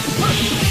Push! Push!